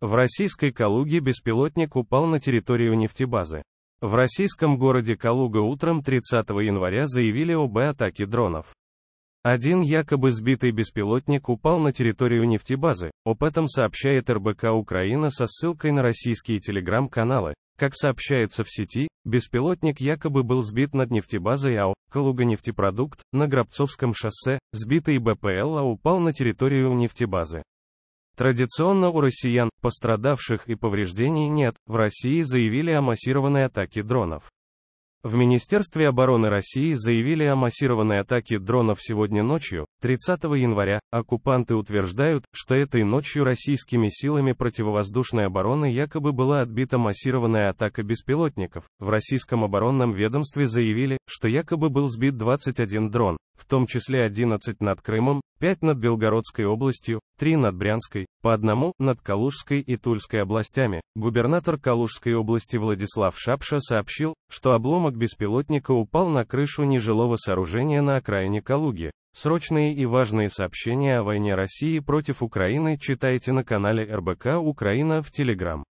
В российской Калуге беспилотник упал на территорию нефтебазы. В российском городе Калуга утром 30 января заявили об атаке дронов. Один якобы сбитый беспилотник упал на территорию нефтебазы, об этом сообщает РБК Украина со ссылкой на российские телеграм-каналы. Как сообщается в сети, беспилотник якобы был сбит над нефтебазой АО «Калуга нефтепродукт» на Грабцовском шоссе, сбитый БПЛ а упал на территорию нефтебазы. Традиционно у россиян, пострадавших и повреждений нет, в России заявили о массированной атаке дронов. В Министерстве обороны России заявили о массированной атаке дронов сегодня ночью, 30 января. Оккупанты утверждают, что этой ночью российскими силами противовоздушной обороны якобы была отбита массированная атака беспилотников. В российском оборонном ведомстве заявили, что якобы был сбит 21 дрон, в том числе 11 над Крымом, 5 над Белгородской областью, 3 над Брянской, по одному над Калужской и Тульской областями. Губернатор Калужской области Владислав Шапша сообщил, что обломок беспилотника упал на крышу нежилого сооружения на окраине Калуги. Срочные и важные сообщения о войне России против Украины читайте на канале РБК Украина в Телеграм.